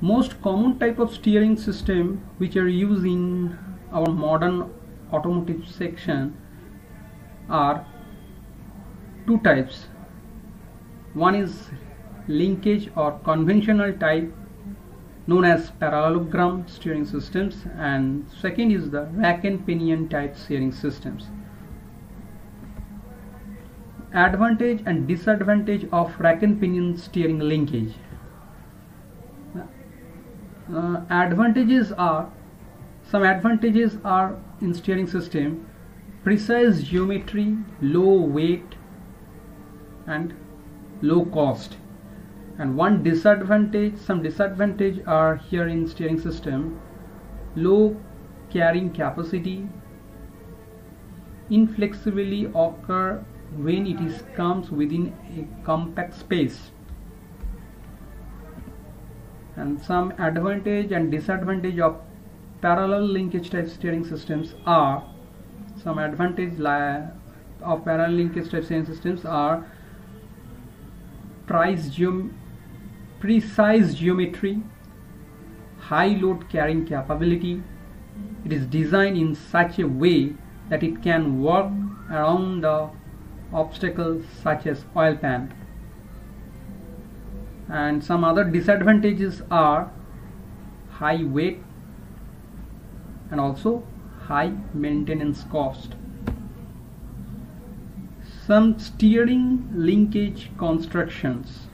most common type of steering system which are used in our modern automotive section are two types. One is linkage or conventional type known as parallelogram steering systems and second is the rack and pinion type steering systems. Advantage and disadvantage of rack and pinion steering linkage uh, advantages are some advantages are in steering system. Precise geometry low weight and low cost. And one disadvantage some disadvantage are here in steering system. Low carrying capacity. Inflexibly occur when it is comes within a compact space and some advantage and disadvantage of parallel linkage type steering systems are some advantage of parallel linkage type steering systems are geom precise geometry high load carrying capability. It is designed in such a way that it can work around the obstacles such as oil pan and some other disadvantages are high weight and also high maintenance cost. Some steering linkage constructions.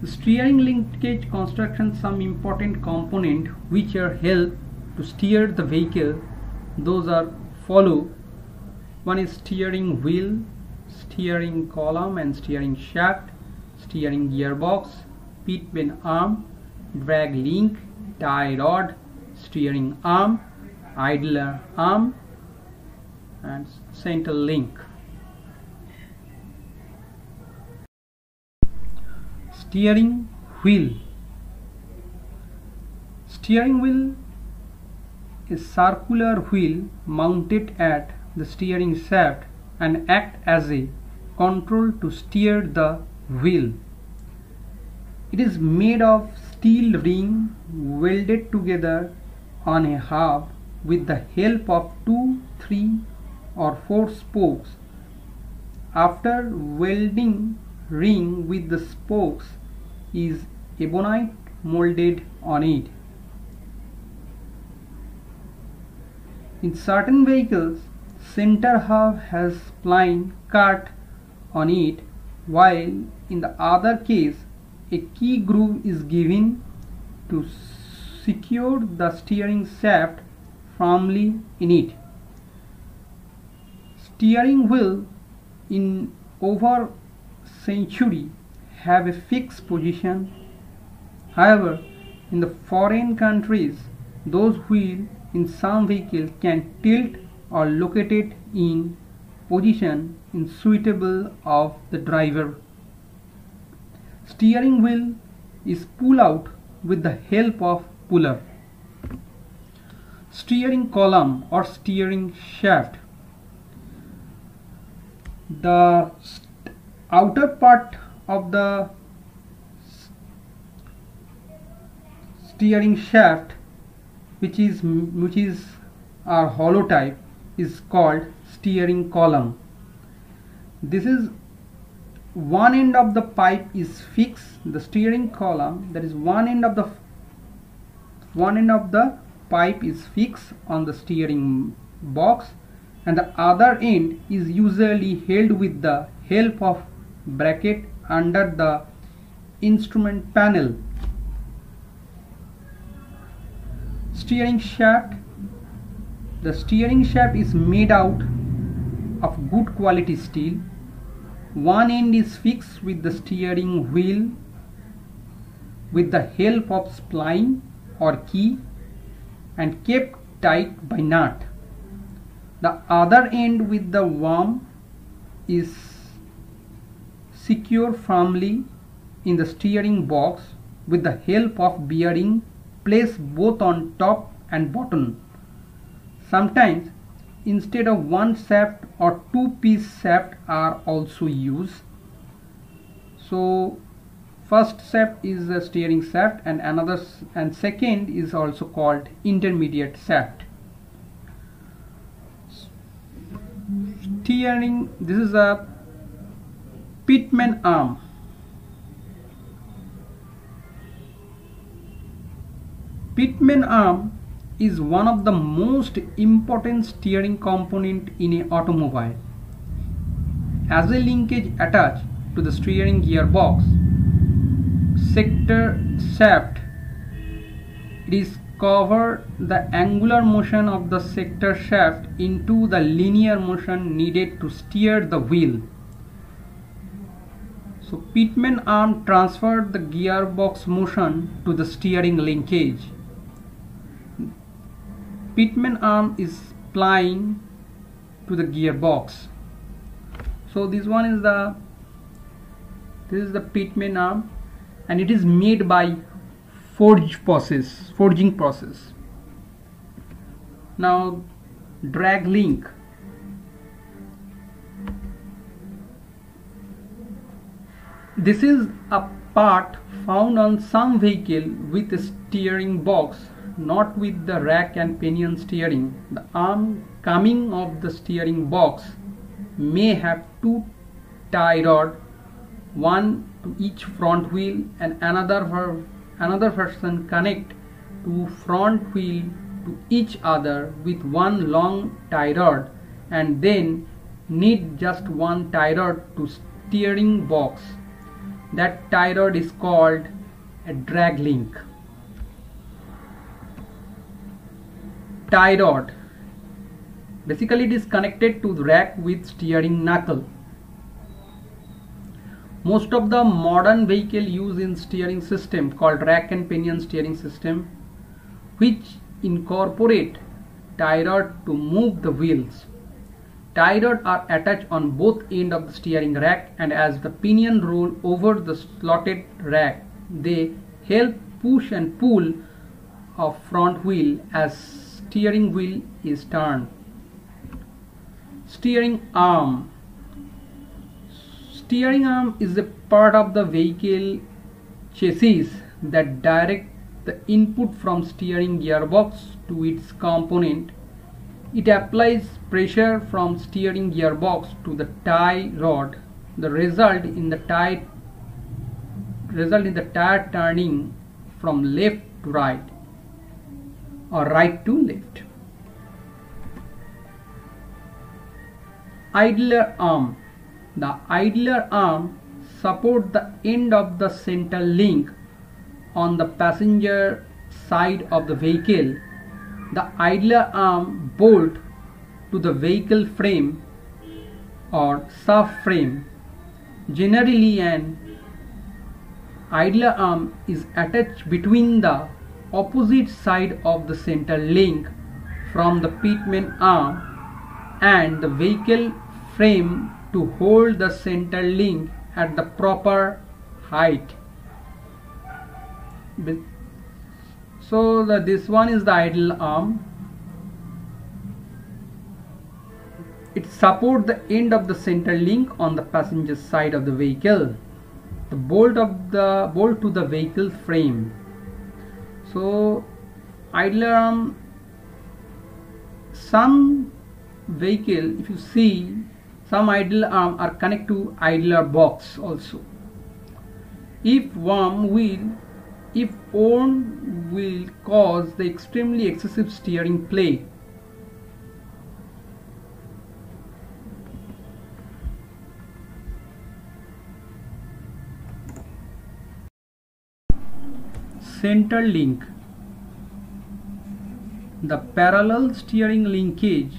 The steering linkage construction some important component which are help to steer the vehicle those are follow. One is steering wheel steering column and steering shaft steering gearbox, pit pin arm, drag link, tie rod, steering arm, idler arm and center link. Steering wheel Steering wheel is circular wheel mounted at the steering shaft and act as a control to steer the wheel. It is made of steel ring welded together on a hub with the help of two, three or four spokes. After welding ring with the spokes is ebonite molded on it. In certain vehicles, center hub has spline cut on it while in the other case a key groove is given to secure the steering shaft firmly in it. Steering wheel in over century have a fixed position. However, in the foreign countries, those wheels in some vehicles can tilt or located in position in suitable of the driver. Steering wheel is pull out with the help of puller. Steering column or steering shaft. The outer part of the steering shaft which is which is a hollow type is called steering column. This is one end of the pipe is fixed the steering column that is one end of the one end of the pipe is fixed on the steering box and the other end is usually held with the help of bracket under the instrument panel steering shaft the steering shaft is made out of good quality steel. One end is fixed with the steering wheel with the help of spline or key and kept tight by nut. The other end with the worm is secured firmly in the steering box with the help of bearing placed both on top and bottom. Sometimes instead of one shaft or two piece shaft are also used. So first shaft is the steering shaft and another and second is also called intermediate shaft. Steering this is a pitman arm. Pitman arm is one of the most important steering component in an automobile as a linkage attached to the steering gearbox sector shaft discover the angular motion of the sector shaft into the linear motion needed to steer the wheel. So Pitman arm transferred the gearbox motion to the steering linkage. Pitman arm is plying to the gearbox. So this one is the this is the Pitman arm and it is made by forge process forging process. Now drag link. This is a part found on some vehicle with a steering box not with the rack and pinion steering the arm coming of the steering box may have two tie rod one to each front wheel and another for another person connect to front wheel to each other with one long tie rod and then need just one tie rod to steering box. That tie rod is called a drag link tie rod basically it is connected to the rack with steering knuckle most of the modern vehicle use in steering system called rack and pinion steering system which incorporate tie rod to move the wheels. Tie rod are attached on both end of the steering rack and as the pinion roll over the slotted rack they help push and pull of front wheel as steering wheel is turned. Steering arm steering arm is a part of the vehicle chassis that direct the input from steering gearbox to its component. It applies pressure from steering gearbox to the tie rod. The result in the tie result in the tire turning from left to right or right to left. Idler arm the idler arm supports the end of the center link on the passenger side of the vehicle. The idler arm bolt to the vehicle frame or subframe. Generally an idler arm is attached between the opposite side of the center link from the pitman arm and the vehicle frame to hold the center link at the proper height. So the, this one is the idle arm. It supports the end of the center link on the passenger side of the vehicle. The bolt of the bolt to the vehicle frame so idler arm some vehicle if you see some idle arm are connected to idler box also. If one wheel, if one will cause the extremely excessive steering play, center link the parallel steering linkage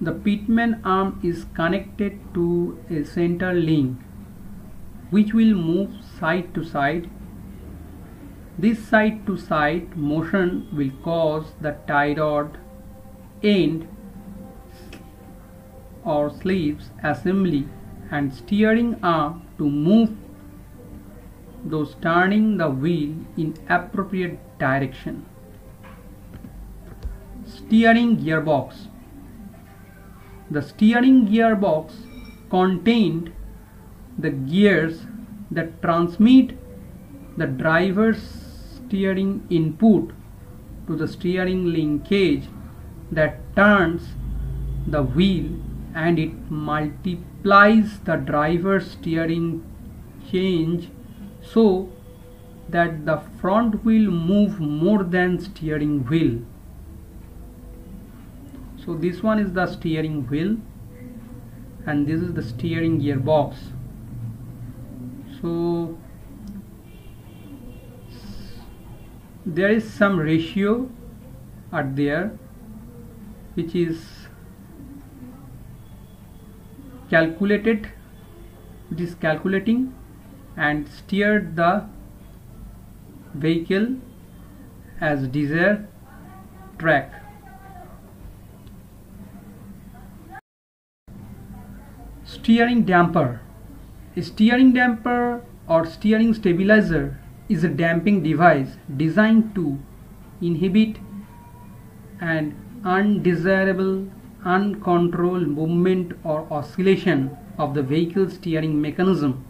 the pitman arm is connected to a center link which will move side to side. This side to side motion will cause the tie rod end or sleeves assembly and steering arm to move those turning the wheel in appropriate direction. Steering gearbox the steering gearbox contained the gears that transmit the driver's steering input to the steering linkage that turns the wheel and it multiplies the driver's steering change so that the front wheel move more than steering wheel. So this one is the steering wheel and this is the steering gearbox. So there is some ratio at there which is calculated it is calculating and steered the vehicle as desired track. Steering damper. A steering damper or steering stabilizer is a damping device designed to inhibit an undesirable uncontrolled movement or oscillation of the vehicle steering mechanism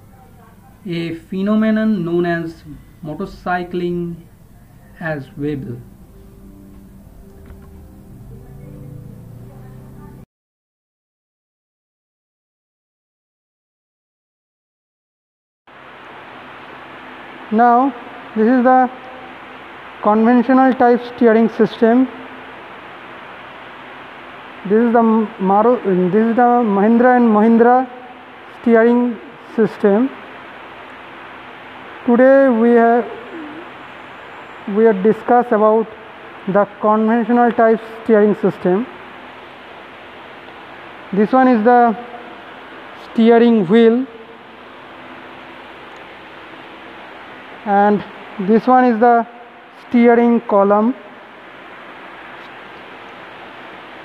a phenomenon known as motorcycling as wobble now this is the conventional type steering system. This is the Maru this is the Mahindra and Mahindra steering system today we have we have discussed about the conventional type steering system. This one is the steering wheel. And this one is the steering column.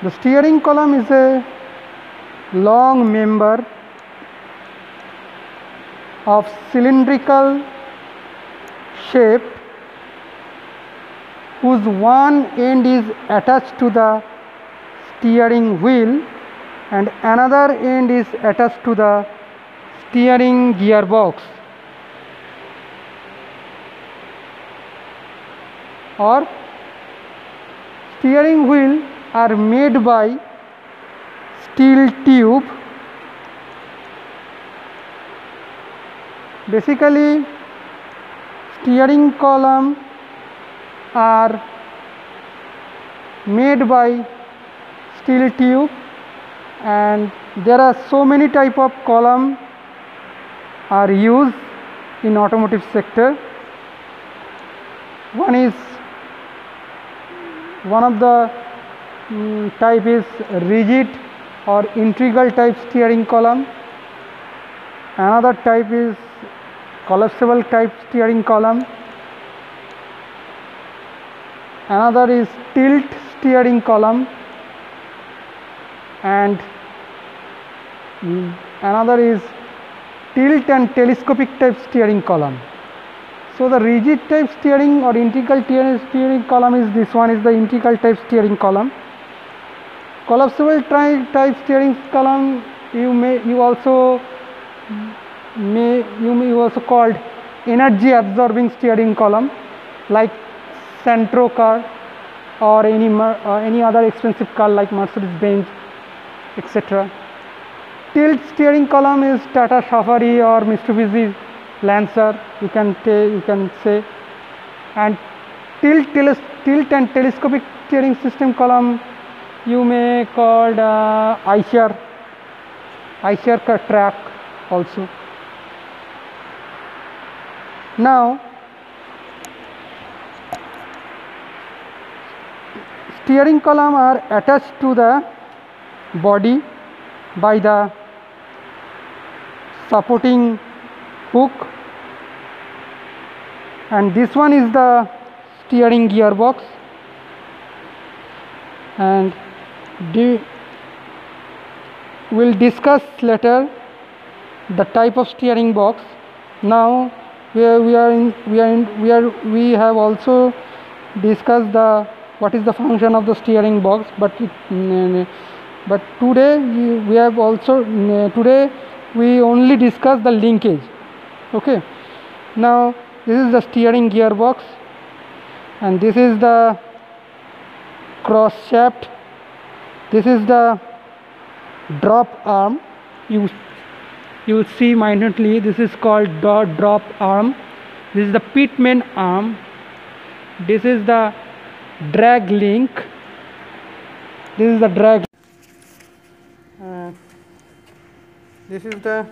The steering column is a long member of cylindrical shape whose one end is attached to the steering wheel and another end is attached to the steering gearbox or steering wheel are made by steel tube. Basically steering column are made by steel tube and there are so many type of column are used in automotive sector. One is one of the um, type is rigid or integral type steering column. Another type is collapsible type steering column. Another is tilt steering column. And another is tilt and telescopic type steering column. So the rigid type steering or integral steering column is this one is the integral type steering column. Collapsible type steering column you may you also may you may also called energy absorbing steering column like Santro car or any any other expensive car like Mercedes Benz etc. Tilt steering column is Tata Safari or Mitsubishi lancer you can you can say and tilt tilt and telescopic steering system column you may called uh, Eicher Eicher track also now steering column are attached to the body by the supporting hook. And this one is the steering gearbox. And we'll discuss later the type of steering box. Now we are, we are in we are in we are we have also discussed the what is the function of the steering box but it, mm, mm, but today we, have also mm, uh, today we only discuss the linkage. Okay. Now this is the steering gearbox and this is the cross shaft this is the drop arm. You you will see minutely this is called dot drop arm. This is the pitman arm. This is the drag link. This is the drag. Uh, this is the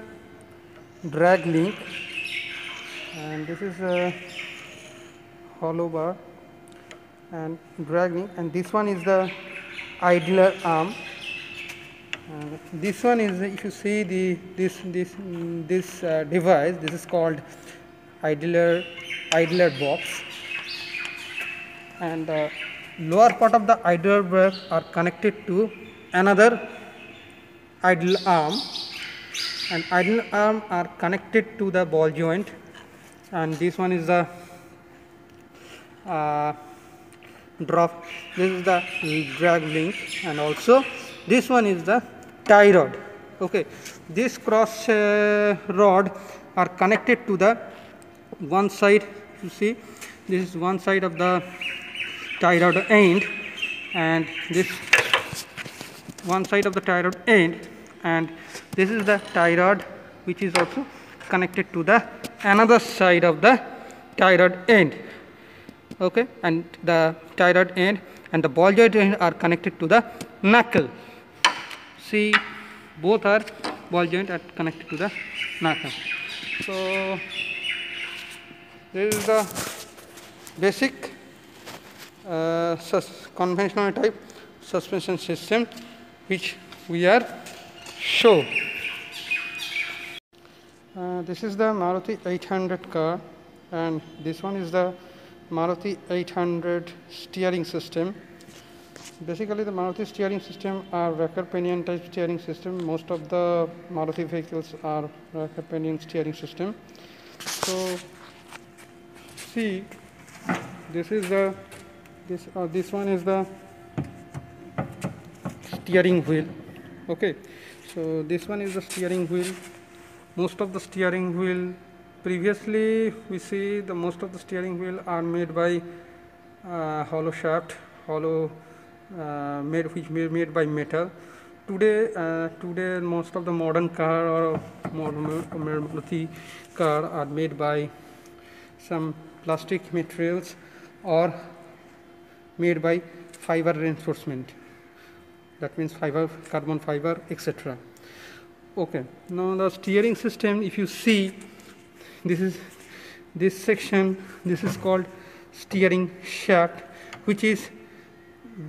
drag link. And this is a hollow bar. And drag link. And this one is the idler arm this one is if you see the this this mm, this uh, device this is called idler idler box. And the lower part of the idler box are connected to another idle arm. And idle arm are connected to the ball joint. And this one is the uh, drop this is the drag link. And also this one is the tie rod okay. This cross uh, rod are connected to the one side you see. This is one side of the tie rod end and this one side of the tie rod end and this is the tie rod which is also connected to the another side of the tie rod end. Okay. And the tie rod end and the ball joint end are connected to the knuckle see both are ball joint are connected to the knuckle so this is the basic uh, conventional type suspension system which we are show uh, this is the Maruti 800 car and this one is the Maruti 800 steering system. Basically the Maruti steering system are rack and pinion type steering system. Most of the Maruti vehicles are rack and pinion steering system. So see this is the this uh, this one is the steering wheel okay so this one is the steering wheel most of the steering wheel Previously, we see the most of the steering wheel are made by uh, hollow shaft, hollow made which made, made by metal. Today, uh, today most of the modern car or Maruti car are made by some plastic materials or made by fiber reinforcement. That means fiber, carbon fiber, etc. Okay. Now the steering system, if you see this is this section this is called steering shaft which is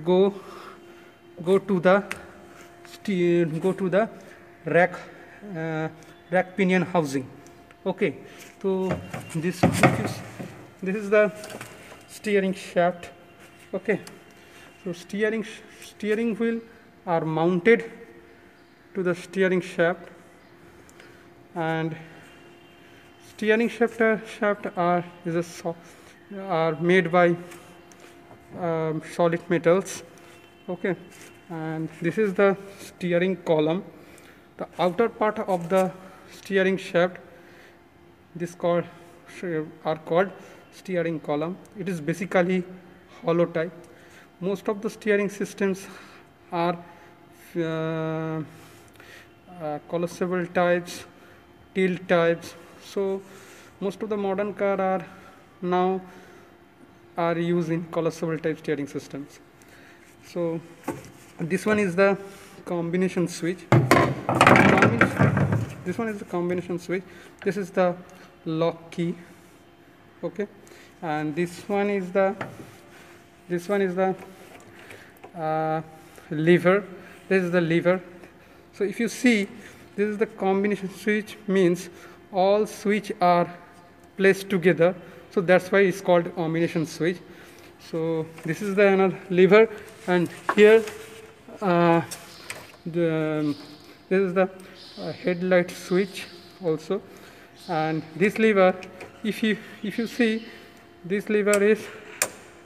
go go to the go to the rack uh, rack pinion housing. Okay so this is this is the steering shaft. Okay so steering steering wheel are mounted to the steering shaft. And steering shaft, shaft are, is a are made by um, solid metals. Okay. And this is the steering column. The outer part of the steering shaft this called are called steering column. It is basically hollow type. Most of the steering systems are uh, uh, collapsible types tilt types. So most of the modern car are now are using collapsible type steering systems. So this one is the combination switch. This one is the combination switch. This is the lock key okay? And this one is the this one is the uh, lever. This is the lever. So if you see this is the combination switch means all switch are placed together so that's why it's called combination switch. So this is the another lever and here uh, the this is the uh, headlight switch also. And this lever if you if you see this lever is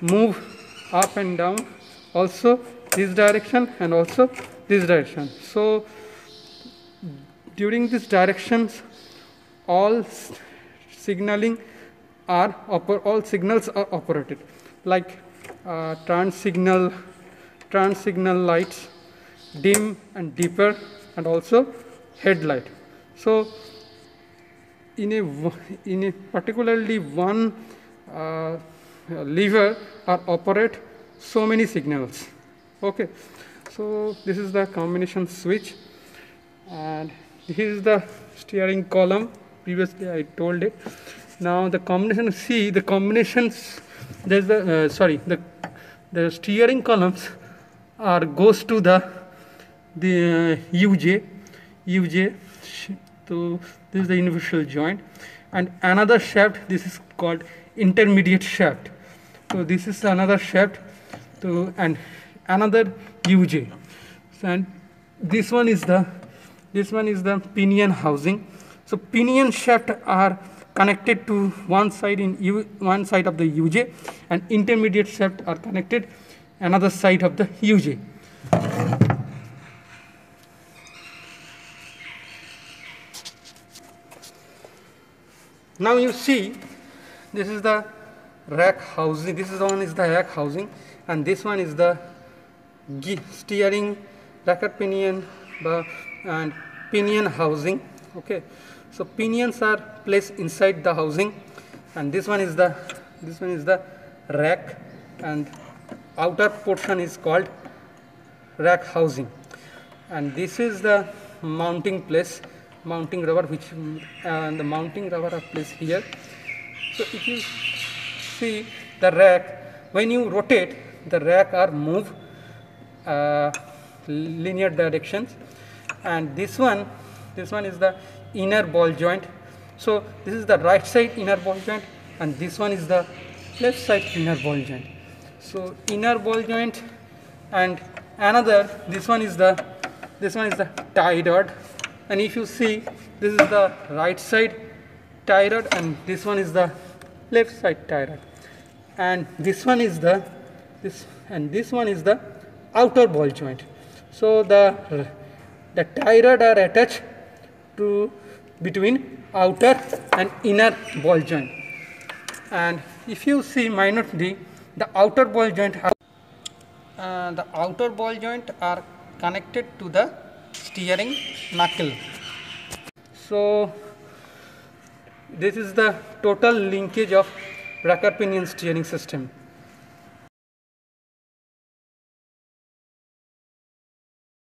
move up and down also this direction and also this direction. So during these directions all signaling are all signals are operated. Like uh, turn signal turn signal lights dim and dipper and also headlight. So in a in a particularly one uh, lever or operate so many signals. Okay so this is the combination switch and here is the steering column. Previously I told it now the combination see the combinations there's the uh, sorry the the steering columns are goes to the the uh, UJ UJ so this is the universal joint. And another shaft this is called intermediate shaft. So this is another shaft to and another UJ and this one is the this one is the pinion housing. So pinion shaft are connected to one side in U, one side of the UJ and intermediate shaft are connected another side of the UJ. Now you see this is the rack housing this is one is the rack housing and this one is the steering racket pinion and pinion housing okay so pinions are placed inside the housing and this one is the this one is the rack and outer portion is called rack housing. And this is the mounting place mounting rubber which uh, the mounting rubber are placed here. So if you see the rack when you rotate the rack are move uh, linear directions. And this one this one is the inner ball joint. So this is the right side inner ball joint and this one is the left side inner ball joint. So inner ball joint and another this one is the this one is the tie rod and if you see this is the right side tie rod and this one is the left side tie rod and this one is the this and this one is the outer ball joint. So the the tie rod are attached to between outer and inner ball joint. And if you see minor D, the outer ball joint, uh, the outer ball joint are connected to the steering knuckle. So this is the total linkage of rack and pinion steering system.